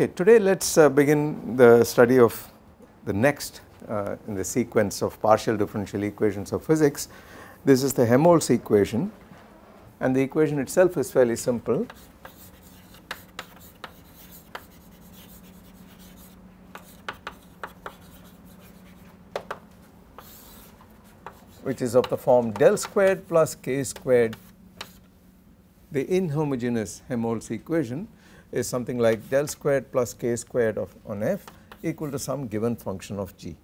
Okay, today let us uh, begin the study of the next uh, in the sequence of partial differential equations of physics. This is the Helmholtz equation and the equation itself is fairly simple. which is of the form del squared plus k squared the inhomogeneous Helmholtz equation is something like del squared plus k squared of on f equal to some given function of g.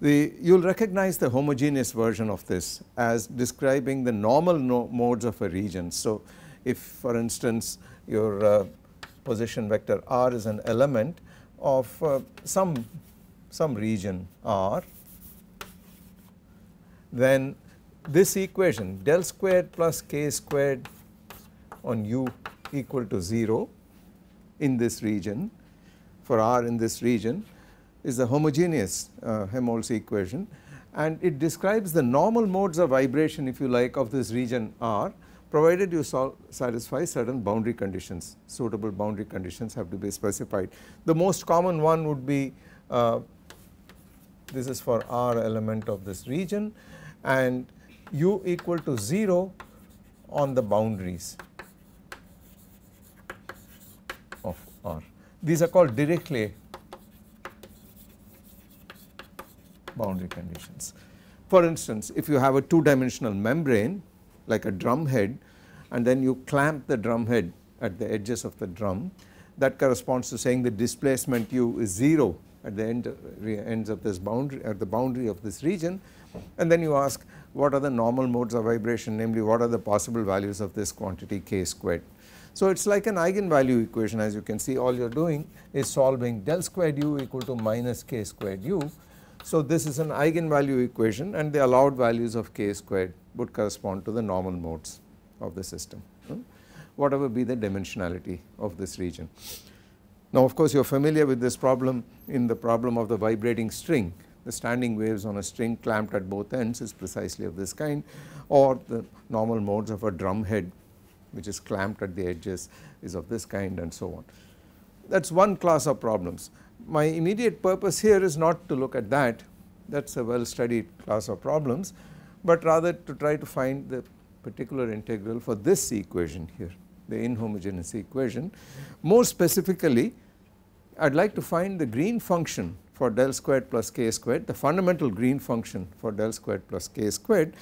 The you will recognize the homogeneous version of this as describing the normal no modes of a region. So, if for instance your uh, position vector r is an element of uh, some some region r then this equation del squared plus k squared on u equal to 0 in this region for r in this region is the homogeneous uh, Helmholtz equation. And it describes the normal modes of vibration if you like of this region r provided you satisfy certain boundary conditions. Suitable boundary conditions have to be specified. The most common one would be uh, this is for r element of this region and u equal to 0 on the boundaries of R. These are called Dirichlet boundary conditions. For instance, if you have a two dimensional membrane like a drum head and then you clamp the drum head at the edges of the drum that corresponds to saying the displacement u is 0 at the end ends of this boundary at the boundary of this region and then you ask what are the normal modes of vibration namely what are the possible values of this quantity k squared. So it is like an eigenvalue equation as you can see all you are doing is solving del squared u equal to minus k squared u. So this is an eigenvalue equation and the allowed values of k squared would correspond to the normal modes of the system hmm? whatever be the dimensionality of this region. Now of course you are familiar with this problem in the problem of the vibrating string the standing waves on a string clamped at both ends is precisely of this kind or the normal modes of a drum head which is clamped at the edges is of this kind and so on. That is one class of problems. My immediate purpose here is not to look at that that is a well studied class of problems but rather to try to find the particular integral for this equation here the inhomogeneous equation. More specifically I would like to find the green function for del squared plus k squared the fundamental green function for del squared plus k squared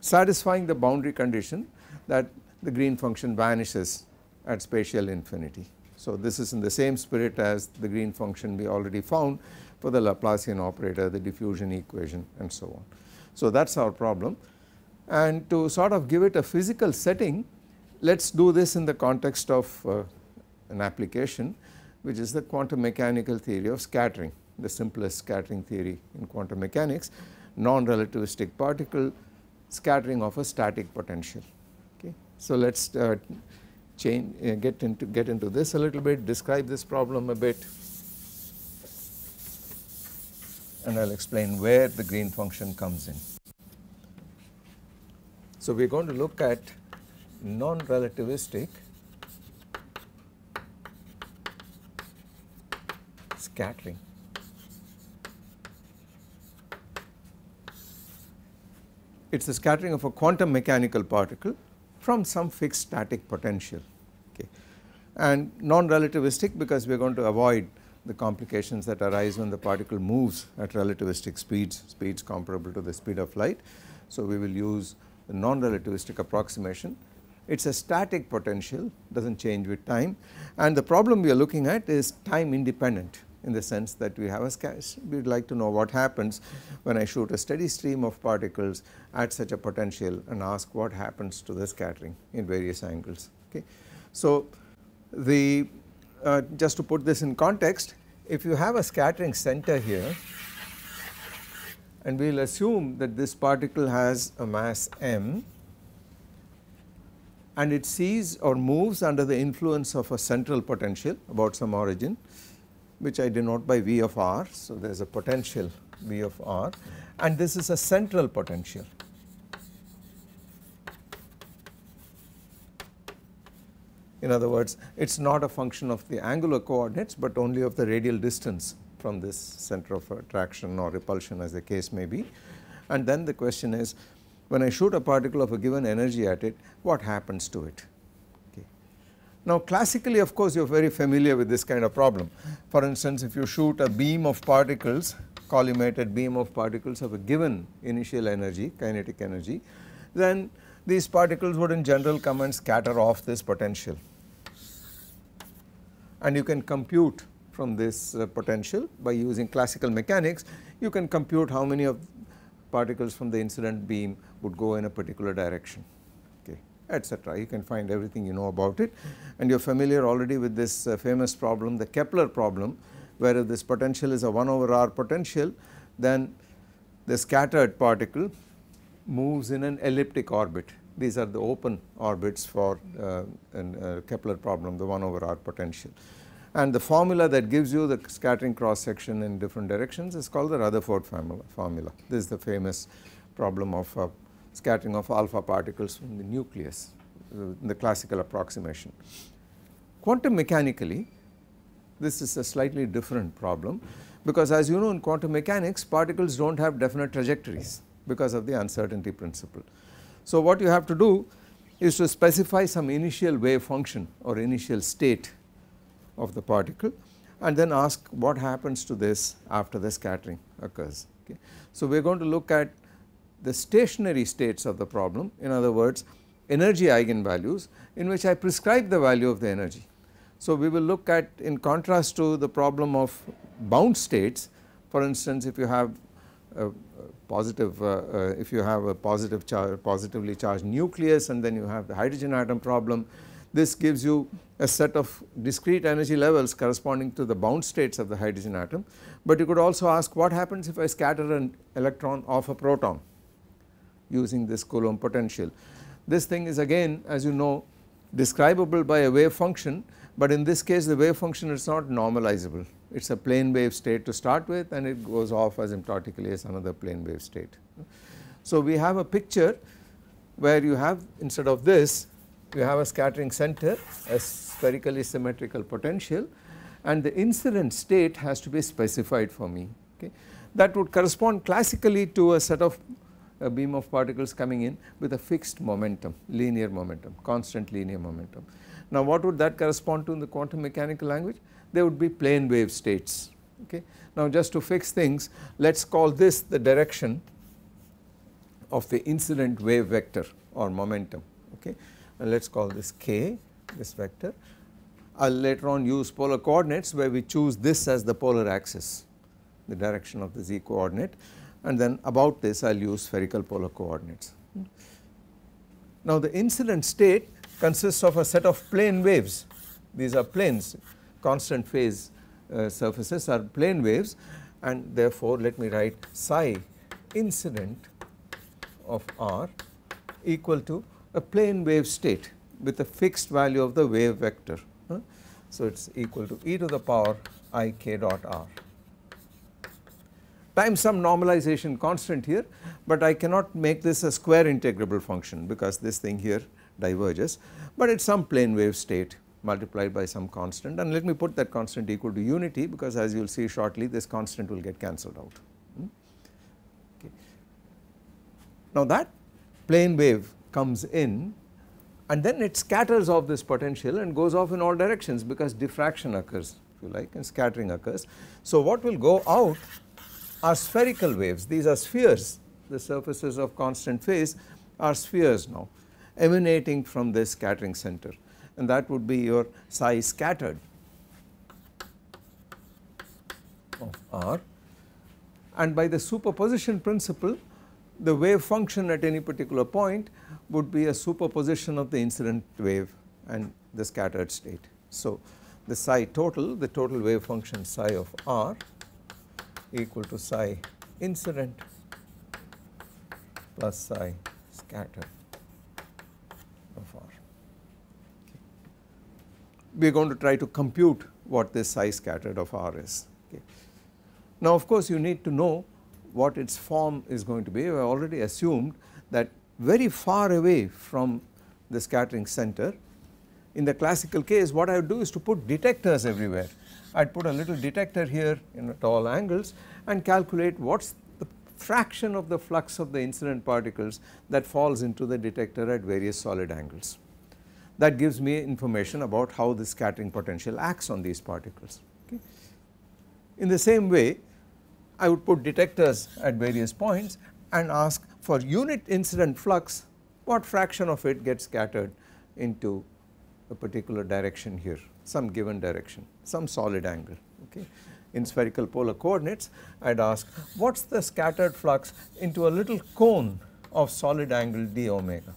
satisfying the boundary condition that the green function vanishes at spatial infinity. So this is in the same spirit as the green function we already found for the Laplacian operator the diffusion equation and so on. So that is our problem and to sort of give it a physical setting let us do this in the context of uh, an application which is the quantum mechanical theory of scattering the simplest scattering theory in quantum mechanics non-relativistic particle scattering of a static potential. So let us uh, change uh, get into get into this a little bit describe this problem a bit and I will explain where the green function comes in. So we are going to look at non-relativistic scattering it is the scattering of a quantum mechanical particle from some fixed static potential okay and non-relativistic because we are going to avoid the complications that arise when the particle moves at relativistic speeds, speeds comparable to the speed of light. So we will use non-relativistic approximation. It is a static potential does not change with time and the problem we are looking at is time independent in the sense that we have a we would like to know what happens when I shoot a steady stream of particles at such a potential and ask what happens to the scattering in various angles okay. So the uh, just to put this in context if you have a scattering center here and we will assume that this particle has a mass m and it sees or moves under the influence of a central potential about some origin which I denote by V of r. So, there is a potential V of r and this is a central potential. In other words, it is not a function of the angular coordinates, but only of the radial distance from this center of attraction or repulsion as the case may be. And then the question is when I shoot a particle of a given energy at it, what happens to it? Now classically of course you are very familiar with this kind of problem. For instance, if you shoot a beam of particles, collimated beam of particles of a given initial energy, kinetic energy, then these particles would in general come and scatter off this potential and you can compute from this uh, potential by using classical mechanics you can compute how many of particles from the incident beam would go in a particular direction etc you can find everything you know about it and you are familiar already with this uh, famous problem the Kepler problem where if this potential is a 1 over r potential then the scattered particle moves in an elliptic orbit these are the open orbits for uh, a Kepler problem the 1 over r potential. And the formula that gives you the scattering cross section in different directions is called the Rutherford formula. This is the famous problem of uh, scattering of alpha particles from the nucleus in the classical approximation. Quantum mechanically this is a slightly different problem because as you know in quantum mechanics particles do not have definite trajectories because of the uncertainty principle. So what you have to do is to specify some initial wave function or initial state of the particle and then ask what happens to this after the scattering occurs. Okay. So we are going to look at the stationary states of the problem in other words energy eigenvalues in which I prescribe the value of the energy. So we will look at in contrast to the problem of bound states for instance if you have a positive uh, uh, if you have a positive char positively charged nucleus and then you have the hydrogen atom problem this gives you a set of discrete energy levels corresponding to the bound states of the hydrogen atom but you could also ask what happens if I scatter an electron off a proton using this Coulomb potential. This thing is again as you know describable by a wave function but in this case the wave function is not normalizable it is a plane wave state to start with and it goes off asymptotically as another plane wave state. So we have a picture where you have instead of this you have a scattering center a spherically symmetrical potential and the incident state has to be specified for me okay. That would correspond classically to a set of a beam of particles coming in with a fixed momentum linear momentum constant linear momentum. Now what would that correspond to in the quantum mechanical language? They would be plane wave states okay. Now just to fix things let us call this the direction of the incident wave vector or momentum okay and let us call this k this vector. I will later on use polar coordinates where we choose this as the polar axis the direction of the z coordinate and then about this I will use spherical polar coordinates. Now the incident state consists of a set of plane waves these are planes constant phase uh, surfaces are plane waves and therefore let me write psi incident of r equal to a plane wave state with a fixed value of the wave vector. Huh? So it is equal to e to the power i k dot r times some normalization constant here but I cannot make this a square integrable function because this thing here diverges but it is some plane wave state multiplied by some constant and let me put that constant equal to unity because as you will see shortly this constant will get cancelled out. Hmm? Now that plane wave comes in and then it scatters off this potential and goes off in all directions because diffraction occurs if you like and scattering occurs. So what will go out are spherical waves. These are spheres. The surfaces of constant phase are spheres now emanating from this scattering center. And that would be your psi scattered. Of r. And by the superposition principle the wave function at any particular point would be a superposition of the incident wave and the scattered state. So the psi total the total wave function psi of r equal to psi incident plus psi scattered of r. Okay. We are going to try to compute what this psi scattered of r is. Okay. Now of course you need to know what its form is going to be. We already assumed that very far away from the scattering center in the classical case what I would do is to put detectors everywhere. I would put a little detector here in at all angles and calculate what is the fraction of the flux of the incident particles that falls into the detector at various solid angles. That gives me information about how the scattering potential acts on these particles. Okay. In the same way I would put detectors at various points and ask for unit incident flux what fraction of it gets scattered into a particular direction here some given direction some solid angle okay. In spherical polar coordinates I would ask what is the scattered flux into a little cone of solid angle d omega.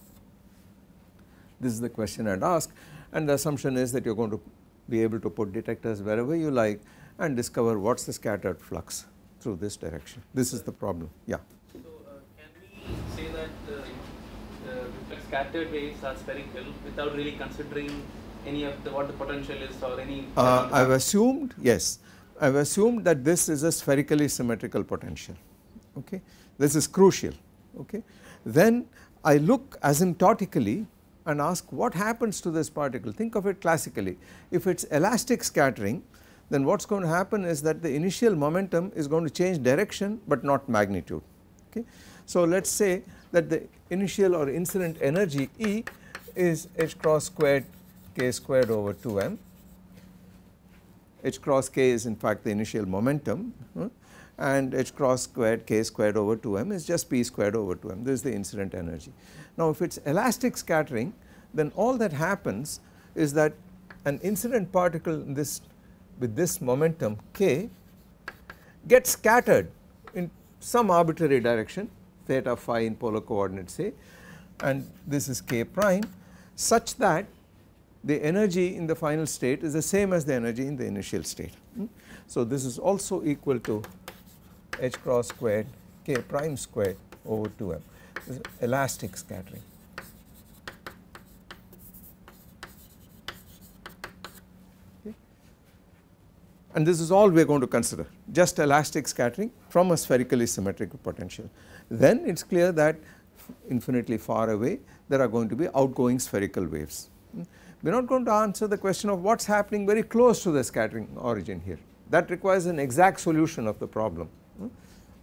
This is the question I would ask and the assumption is that you are going to be able to put detectors wherever you like and discover what is the scattered flux through this direction. This is the problem yeah. So uh, can we say that uh, the scattered waves are spherical without really considering any of the what the potential is or any uh, I have assumed yes. I have assumed that this is a spherically symmetrical potential okay? This is crucial okay? Then I look asymptotically and ask what happens to this particle? Think of it classically. If it is elastic scattering then what is going to happen is that the initial momentum is going to change direction but not magnitude okay. So let us say that the initial or incident energy E is h cross squared k squared over 2m. h cross k is in fact the initial momentum and h cross squared k squared over 2m is just p squared over 2m this is the incident energy. Now if it is elastic scattering then all that happens is that an incident particle in this with this momentum k gets scattered in some arbitrary direction theta phi in polar coordinates say and this is k prime such that the energy in the final state is the same as the energy in the initial state. Hmm? So this is also equal to h cross squared k prime squared over 2m this is elastic scattering. And this is all we are going to consider just elastic scattering from a spherically symmetric potential. Then it is clear that infinitely far away there are going to be outgoing spherical waves. Hmm? We are not going to answer the question of what is happening very close to the scattering origin here that requires an exact solution of the problem. Hmm?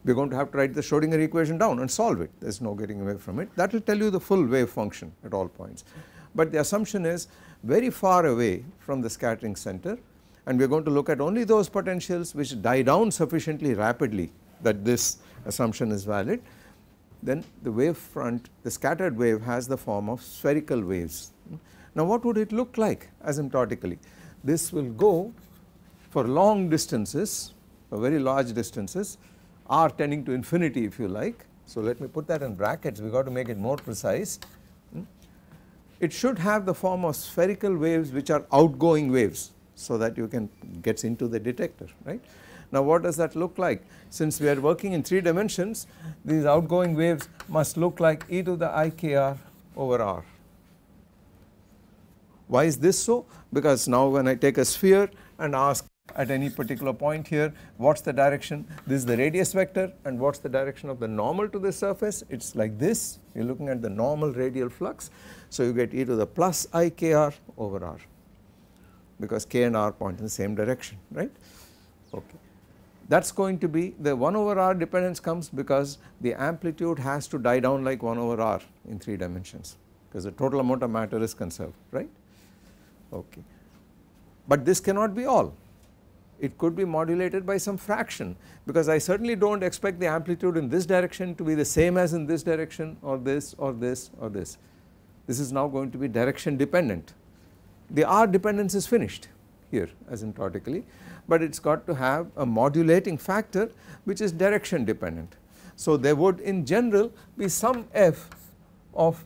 We are going to have to write the Schrodinger equation down and solve it there is no getting away from it that will tell you the full wave function at all points. But the assumption is very far away from the scattering center and we are going to look at only those potentials which die down sufficiently rapidly that this assumption is valid then the wave front the scattered wave has the form of spherical waves now what would it look like asymptotically? This will go for long distances, for very large distances, r tending to infinity if you like. So let me put that in brackets, we got to make it more precise. Hmm? It should have the form of spherical waves which are outgoing waves so that you can gets into the detector, right. Now what does that look like? Since we are working in 3 dimensions, these outgoing waves must look like e to the ikr over r. Why is this so? Because now when I take a sphere and ask at any particular point here what is the direction? This is the radius vector and what is the direction of the normal to the surface? It is like this. You are looking at the normal radial flux. So you get e to the plus i k r over r. Because k and r point in the same direction right? Okay. That is going to be the 1 over r dependence comes because the amplitude has to die down like 1 over r in 3 dimensions. Because the total amount of matter is conserved right okay. But this cannot be all it could be modulated by some fraction because I certainly do not expect the amplitude in this direction to be the same as in this direction or this or this or this. This is now going to be direction dependent. The R dependence is finished here asymptotically but it has got to have a modulating factor which is direction dependent. So there would in general be some f of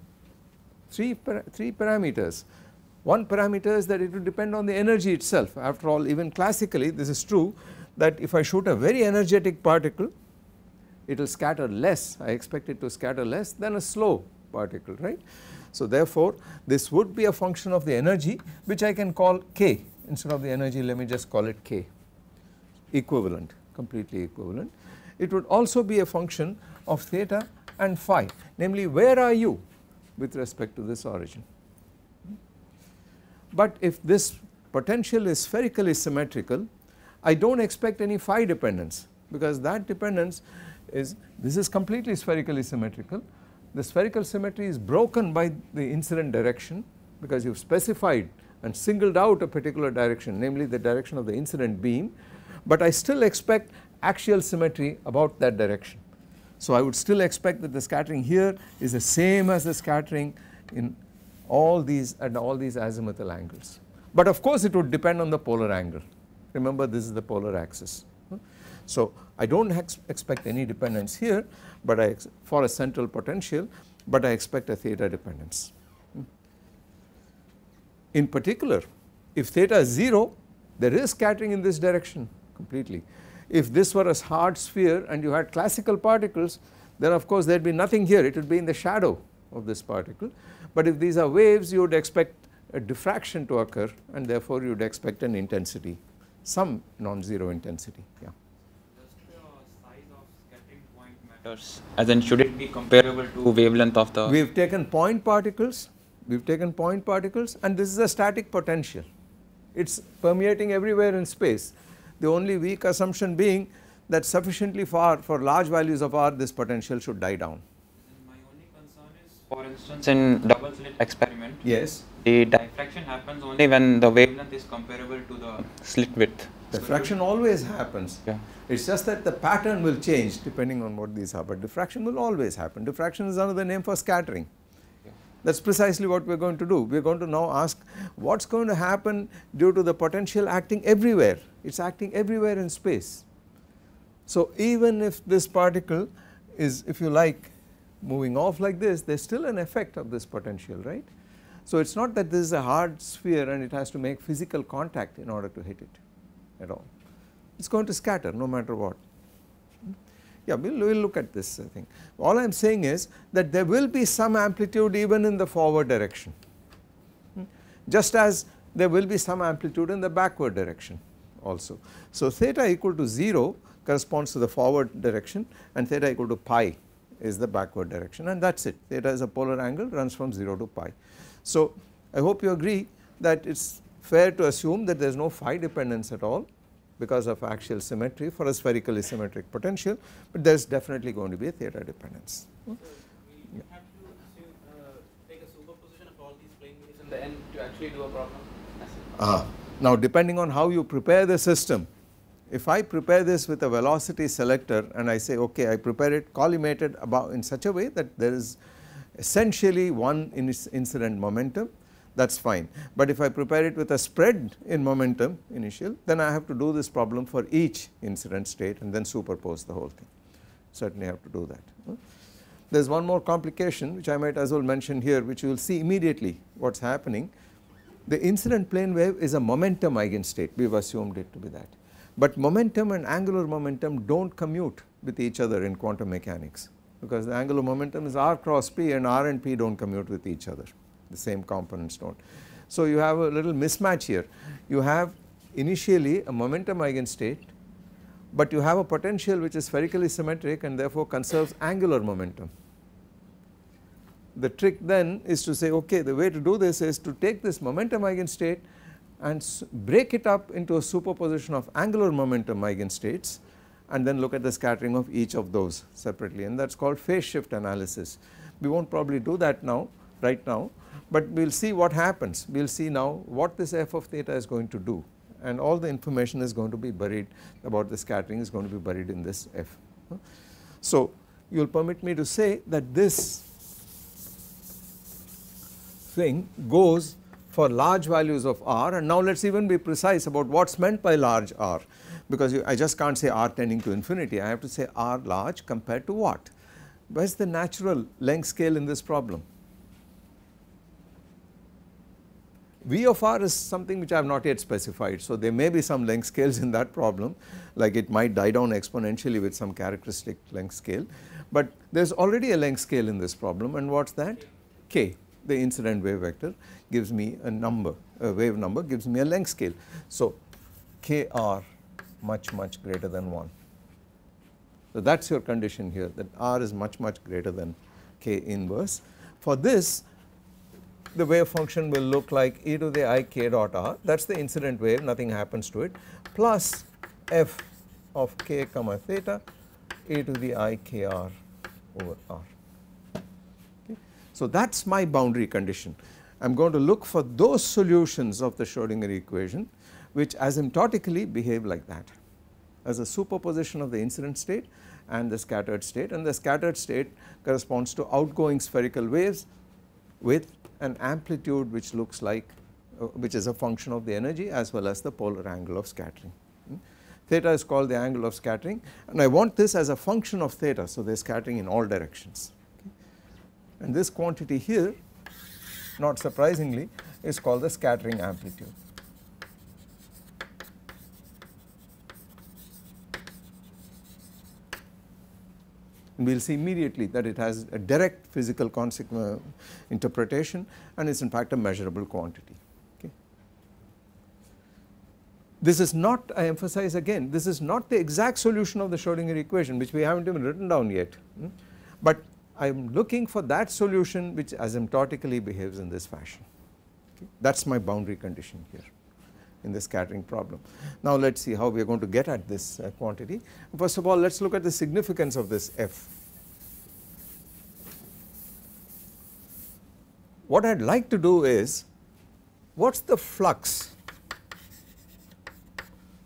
3, 3 parameters one parameter is that it will depend on the energy itself. After all even classically this is true that if I shoot a very energetic particle it will scatter less. I expect it to scatter less than a slow particle right. So therefore this would be a function of the energy which I can call k. Instead of the energy let me just call it k. Equivalent completely equivalent. It would also be a function of theta and phi. Namely where are you with respect to this origin but if this potential is spherically symmetrical I do not expect any phi dependence because that dependence is this is completely spherically symmetrical the spherical symmetry is broken by the incident direction because you have specified and singled out a particular direction namely the direction of the incident beam but I still expect axial symmetry about that direction. So I would still expect that the scattering here is the same as the scattering in all these at all these azimuthal angles but of course it would depend on the polar angle remember this is the polar axis. So I do not ex expect any dependence here but I for a central potential but I expect a theta dependence. In particular if theta is 0 there is scattering in this direction completely. If this were a hard sphere and you had classical particles then of course there would be nothing here it would be in the shadow of this particle but if these are waves you would expect a diffraction to occur and therefore you would expect an intensity some non-zero intensity yeah. Just the size of scattered point matters as in should it be comparable to wavelength of the we have taken point particles we have taken point particles and this is a static potential it is permeating everywhere in space the only weak assumption being that sufficiently far for large values of r this potential should die down. My only concern is for instance in double slit experiment yes the diffraction happens only when the wavelength is comparable to the slit width. Diffraction always happens. Yeah. It is just that the pattern will change depending on what these are but diffraction will always happen. Diffraction is another name for scattering. That is precisely what we are going to do. We are going to now ask what is going to happen due to the potential acting everywhere, it is acting everywhere in space. So even if this particle is if you like moving off like this there is still an effect of this potential right. So it is not that this is a hard sphere and it has to make physical contact in order to hit it at all. It is going to scatter no matter what. Yeah, we will we'll look at this I think. All I am saying is that there will be some amplitude even in the forward direction, just as there will be some amplitude in the backward direction also. So theta equal to 0 corresponds to the forward direction and theta equal to pi is the backward direction and that is it theta is a polar angle runs from 0 to pi. So I hope you agree that it is fair to assume that there is no phi dependence at all because of axial symmetry for a spherically symmetric potential but there is definitely going to be a theta dependence. So we have to assume, uh, take a superposition of all these plane waves in the end to actually do a problem. Uh, now depending on how you prepare the system if I prepare this with a velocity selector and I say okay I prepare it collimated about in such a way that there is essentially one in incident momentum that is fine. But if I prepare it with a spread in momentum initial then I have to do this problem for each incident state and then superpose the whole thing certainly have to do that. There is one more complication which I might as well mention here which you will see immediately what is happening. The incident plane wave is a momentum eigenstate we have assumed it to be that but momentum and angular momentum do not commute with each other in quantum mechanics because the angular momentum is r cross p and r and p do not commute with each other the same components do not. So you have a little mismatch here you have initially a momentum eigenstate but you have a potential which is spherically symmetric and therefore conserves angular momentum. The trick then is to say okay the way to do this is to take this momentum eigenstate and break it up into a superposition of angular momentum eigenstates and then look at the scattering of each of those separately and that is called phase shift analysis. We will not probably do that now right now but we will see what happens we will see now what this f of theta is going to do and all the information is going to be buried about the scattering is going to be buried in this f. So you will permit me to say that this thing goes for large values of r. And now let us even be precise about what is meant by large r. Because you, I just can't say r tending to infinity. I have to say r large compared to what? Where is the natural length scale in this problem? V of r is something which I have not yet specified. So there may be some length scales in that problem. Like it might die down exponentially with some characteristic length scale. But there is already a length scale in this problem. And what is that? K the incident wave vector gives me a number, a wave number gives me a length scale. So Kr much much greater than 1. So that is your condition here that R is much much greater than K inverse. For this the wave function will look like e to the i k dot r that is the incident wave nothing happens to it plus f of k comma theta e to the i k r over r. So that is my boundary condition. I am going to look for those solutions of the Schrodinger equation which asymptotically behave like that as a superposition of the incident state and the scattered state and the scattered state corresponds to outgoing spherical waves with an amplitude which looks like uh, which is a function of the energy as well as the polar angle of scattering. Hmm. Theta is called the angle of scattering and I want this as a function of theta so they are scattering in all directions. And this quantity here not surprisingly is called the scattering amplitude. we will see immediately that it has a direct physical interpretation and is in fact a measurable quantity. Okay. This is not I emphasize again this is not the exact solution of the Schrodinger equation which we have not even written down yet, hmm, but I am looking for that solution which asymptotically behaves in this fashion okay. that is my boundary condition here in the scattering problem. Now let us see how we are going to get at this uh, quantity. First of all let us look at the significance of this f. What I would like to do is what is the flux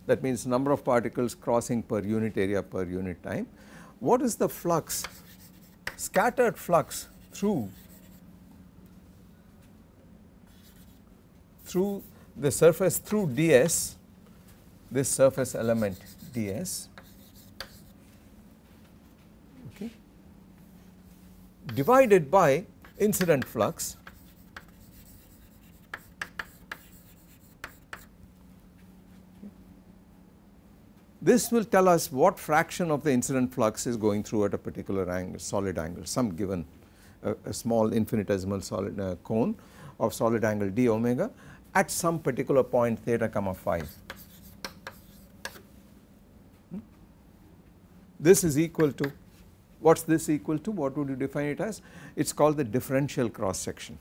that means number of particles crossing per unit area per unit time. What is the flux scattered flux through through the surface through ds, this surface element ds, okay, divided by incident flux This will tell us what fraction of the incident flux is going through at a particular angle, solid angle, some given a, small infinitesimal solid uh, cone of solid angle d omega at some particular point theta comma phi. Hmm? This is equal to what is this equal to what would you define it as it is called the differential cross section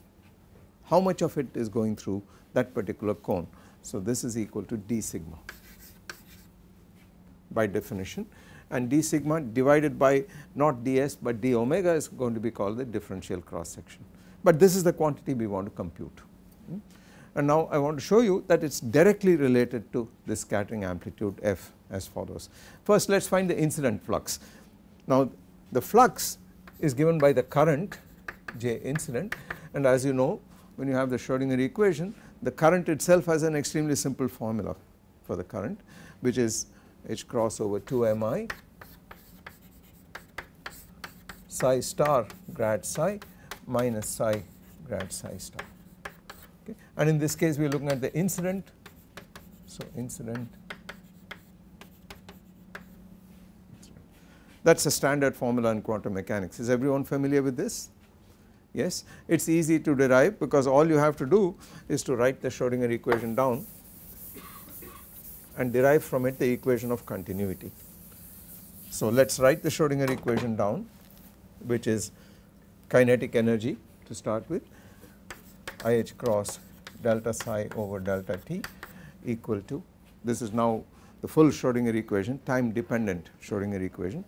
how much of it is going through that particular cone. So this is equal to d sigma by definition and d sigma divided by not ds but d omega is going to be called the differential cross section but this is the quantity we want to compute. And now I want to show you that it is directly related to the scattering amplitude f as follows. First let us find the incident flux. Now the flux is given by the current J incident and as you know when you have the Schrodinger equation the current itself has an extremely simple formula for the current which is H cross over 2 mi psi star grad psi minus psi grad psi star. Okay. and in this case we are looking at the incident. So, incident. That is a standard formula in quantum mechanics. Is everyone familiar with this? Yes? It is easy to derive because all you have to do is to write the Schrodinger equation down and derive from it the equation of continuity. So let us write the Schrodinger equation down which is kinetic energy to start with IH cross delta psi over delta t equal to this is now the full Schrodinger equation time dependent Schrodinger equation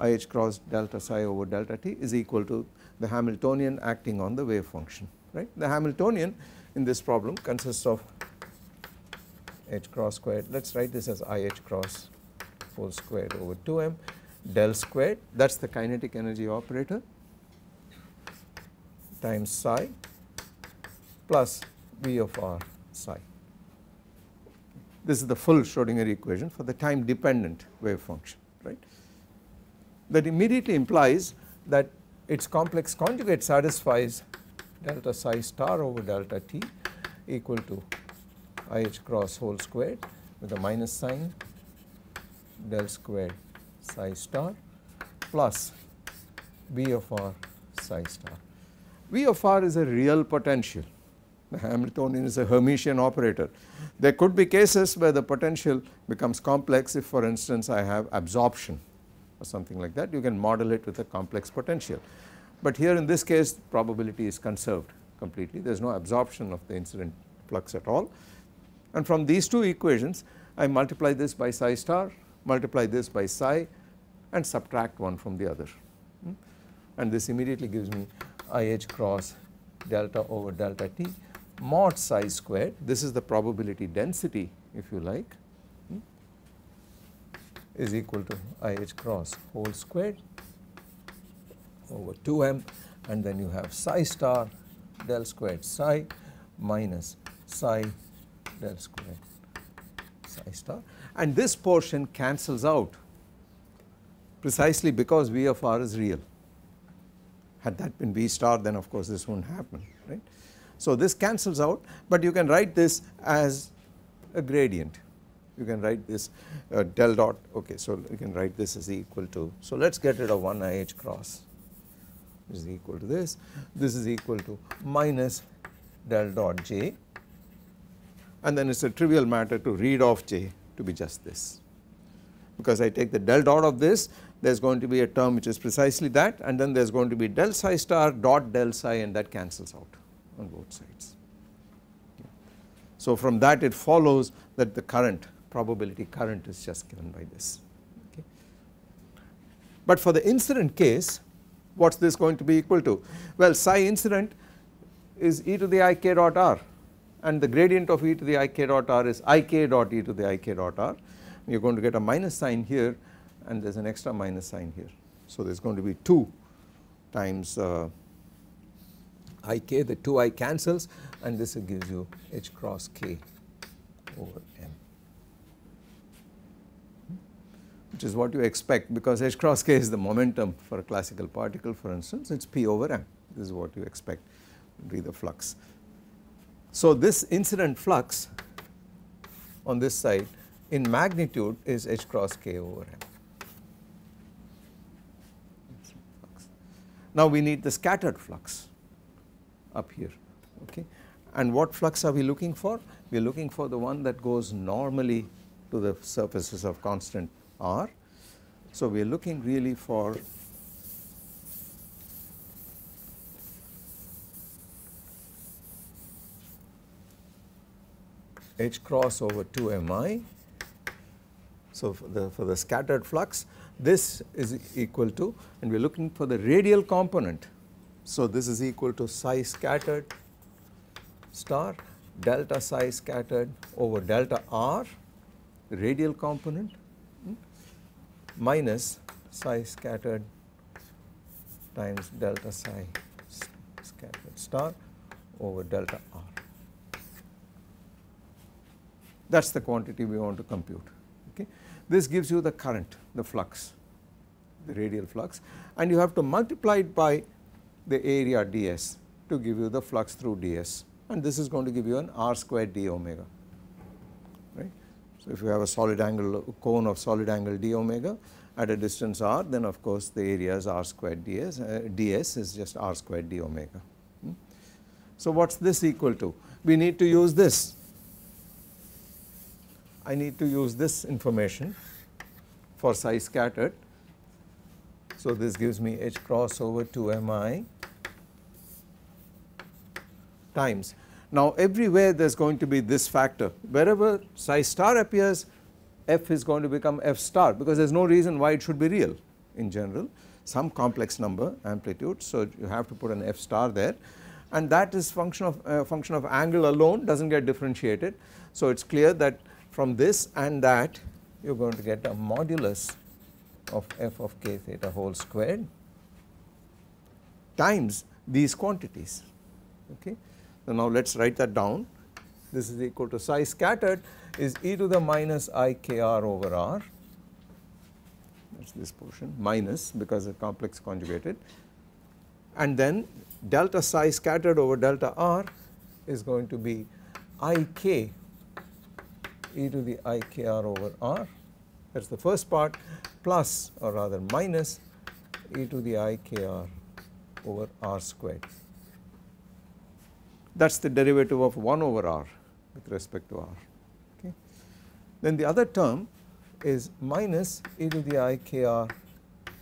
IH cross delta psi over delta t is equal to the Hamiltonian acting on the wave function right. The Hamiltonian in this problem consists of h cross squared let us write this as I h cross whole squared over 2m del squared that is the kinetic energy operator times psi plus V of r psi. This is the full Schrodinger equation for the time dependent wave function right. That immediately implies that its complex conjugate satisfies delta psi star over delta t equal to I h cross whole squared with a minus sign del squared psi star plus V of r psi star. V of r is a real potential the Hamiltonian is a Hermitian operator. There could be cases where the potential becomes complex if for instance I have absorption or something like that you can model it with a complex potential. But here in this case probability is conserved completely there is no absorption of the incident flux at all and from these two equations I multiply this by psi star multiply this by psi and subtract one from the other. Hmm. and this immediately gives me IH cross delta over delta t mod psi squared. This is the probability density if you like hmm, is equal to IH cross whole squared over 2m and then you have psi star del squared psi minus psi del squared psi star and this portion cancels out precisely because V of r is real. Had that been V star then of course this would not happen right. So this cancels out but you can write this as a gradient. You can write this uh, del dot okay so you can write this as equal to so let us get rid of 1 IH cross. This is equal to this. This is equal to minus del dot j and then it is a trivial matter to read off j to be just this because I take the del dot of this there is going to be a term which is precisely that and then there is going to be del psi star dot del psi and that cancels out on both sides. So from that it follows that the current probability current is just given by this. Okay. But for the incident case what is this going to be equal to? Well psi incident is e to the ik dot r and the gradient of e to the ik dot r is ik dot e to the ik dot r. You are going to get a minus sign here and there is an extra minus sign here. So there is going to be 2 times uh, ik the 2i cancels and this gives you h cross k over m which is what you expect because h cross k is the momentum for a classical particle for instance it is p over m this is what you expect to be the flux. So this incident flux on this side in magnitude is h cross k over m. Now we need the scattered flux up here okay and what flux are we looking for? We are looking for the one that goes normally to the surfaces of constant r. So we are looking really for h cross over 2 mi. So for the, for the scattered flux this is equal to and we are looking for the radial component. So this is equal to psi scattered star delta psi scattered over delta r radial component hmm, minus psi scattered times delta psi scattered star over delta r. That is the quantity we want to compute. Okay. This gives you the current, the flux, the radial flux and you have to multiply it by the area ds to give you the flux through ds and this is going to give you an r squared d omega right. So if you have a solid angle cone of solid angle d omega at a distance r then of course the area is r squared ds, uh, ds is just r squared d omega. Hmm. So what is this equal to? We need to use this I need to use this information for psi scattered. So this gives me h cross over 2 mi times. Now everywhere there is going to be this factor wherever psi star appears f is going to become f star because there is no reason why it should be real in general some complex number amplitude so you have to put an f star there and that is function of uh, function of angle alone does not get differentiated. So it is clear that from this and that you are going to get a modulus of f of k theta whole squared times these quantities. Okay. So now let us write that down. This is equal to psi scattered is e to the minus i k r over r. That is this portion minus because it complex conjugated. And then delta psi scattered over delta r is going to be i k e to the i k r over r that is the first part plus or rather minus e to the i k r over r squared. That is the derivative of 1 over r with respect to r. Okay. Then the other term is minus e to the i k r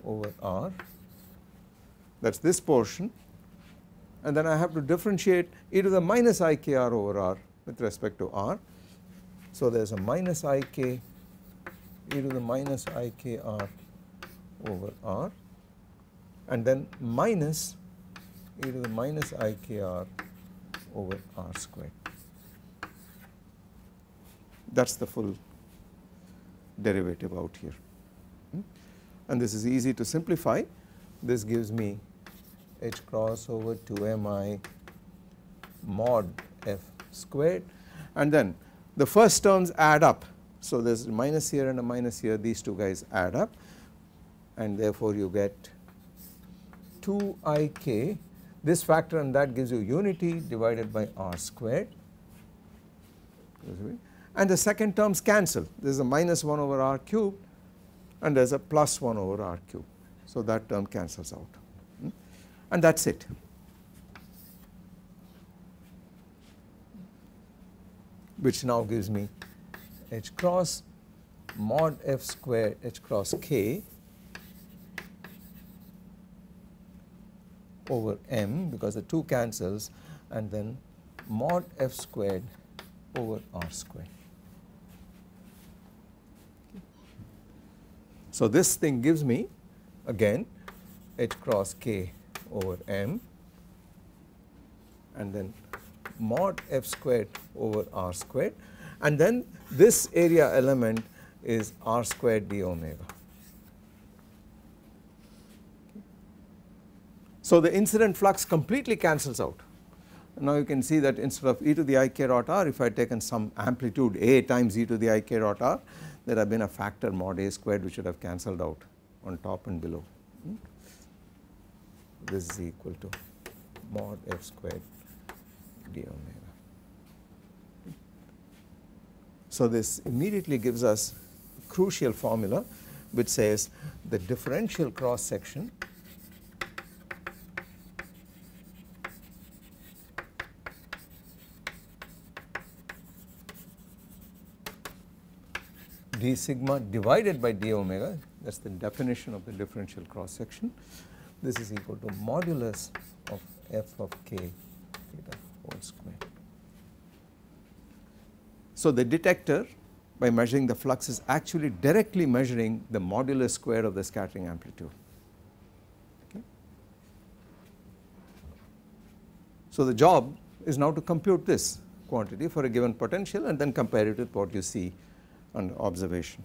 over r that is this portion and then I have to differentiate e to the minus i k r over r with respect to r. So there is a minus i k e to the minus i k r over r and then minus e to the minus i k r over r squared. That is the full derivative out here. Hmm? And this is easy to simplify. This gives me h cross over 2 mi mod f squared and then the first terms add up. So, there is a minus here and a minus here these two guys add up and therefore, you get 2 i k this factor and that gives you unity divided by r squared and the second terms cancel there is a minus 1 over r cube and there is a plus 1 over r cube. So, that term cancels out hmm? and that is it. Which now gives me h cross mod f square h cross k over m because the 2 cancels and then mod f squared over r squared. So, this thing gives me again h cross k over m and then mod f squared over r squared and then this area element is r squared d omega. So, the incident flux completely cancels out. Now, you can see that instead of e to the i k dot r if I had taken some amplitude a times e to the i k dot r there have been a factor mod a squared which would have cancelled out on top and below. Hmm? This is equal to mod f squared d omega. So, this immediately gives us a crucial formula which says the differential cross section d sigma divided by d omega that is the definition of the differential cross section. This is equal to modulus of f of k square. So, the detector by measuring the flux is actually directly measuring the modulus square of the scattering amplitude. So, the job is now to compute this quantity for a given potential and then compare it with what you see on observation.